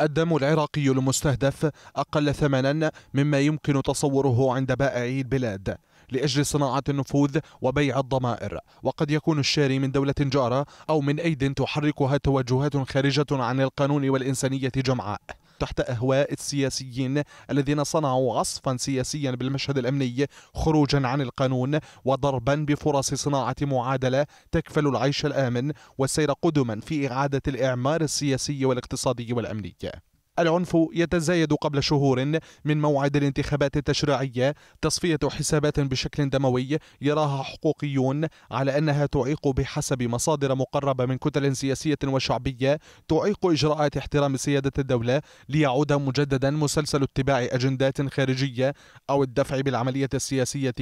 الدم العراقي المستهدف أقل ثمنا مما يمكن تصوره عند بائعي البلاد لأجل صناعة النفوذ وبيع الضمائر. وقد يكون الشاري من دولة جارة أو من أيد تحركها توجهات خارجة عن القانون والإنسانية جمعاء. تحت أهواء السياسيين الذين صنعوا عصفا سياسيا بالمشهد الأمني خروجا عن القانون وضربا بفرص صناعة معادلة تكفل العيش الآمن والسير قدما في إعادة الإعمار السياسي والاقتصادي والأمني. العنف يتزايد قبل شهور من موعد الانتخابات التشريعية. تصفية حسابات بشكل دموي يراها حقوقيون على أنها تعيق بحسب مصادر مقربة من كتل سياسية وشعبية تعيق إجراءات احترام سيادة الدولة ليعود مجددا مسلسل اتباع أجندات خارجية أو الدفع بالعملية السياسية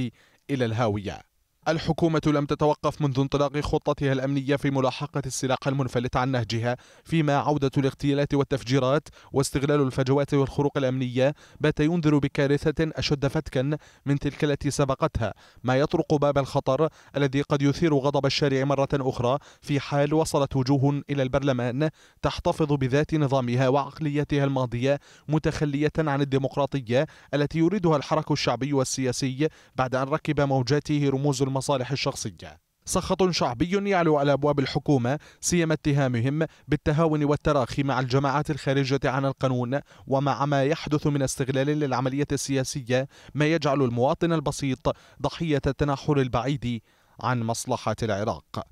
إلى الهاوية. الحكومة لم تتوقف منذ انطلاق خطتها الأمنية في ملاحقة السلاح المنفلت عن نهجها فيما عودة الاغتيالات والتفجيرات واستغلال الفجوات والخروق الأمنية بات ينذر بكارثة أشد فتكا من تلك التي سبقتها ما يطرق باب الخطر الذي قد يثير غضب الشارع مرة أخرى في حال وصلت وجوه إلى البرلمان تحتفظ بذات نظامها وعقليتها الماضية متخلية عن الديمقراطية التي يريدها الحرك الشعبي والسياسي بعد أن ركب موجاته رموز المصالح الشخصية سخط شعبي يعلو على أبواب الحكومة سيما اتهامهم بالتهاون والتراخي مع الجماعات الخارجه عن القانون ومع ما يحدث من استغلال للعملية السياسية ما يجعل المواطن البسيط ضحية التنحر البعيد عن مصلحة العراق.